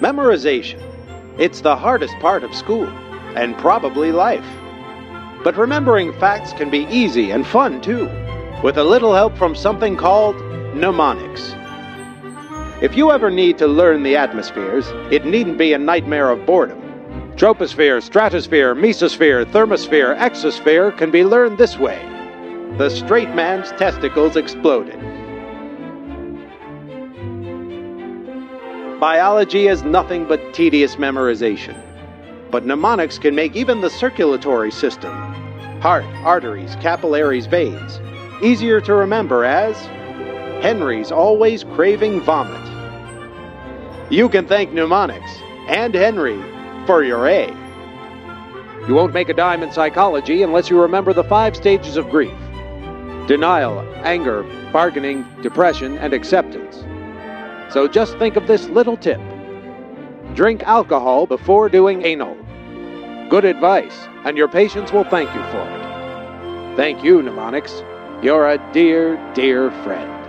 Memorization. It's the hardest part of school, and probably life. But remembering facts can be easy and fun too, with a little help from something called mnemonics. If you ever need to learn the atmospheres, it needn't be a nightmare of boredom. Troposphere, stratosphere, mesosphere, thermosphere, exosphere can be learned this way. The straight man's testicles exploded. Biology is nothing but tedious memorization. But mnemonics can make even the circulatory system heart, arteries, capillaries, veins easier to remember as Henry's always craving vomit. You can thank mnemonics and Henry for your A. You won't make a dime in psychology unless you remember the five stages of grief denial, anger, bargaining, depression, and acceptance. So just think of this little tip drink alcohol before doing anal. Good advice, and your patients will thank you for it. Thank you, mnemonics. You're a dear, dear friend.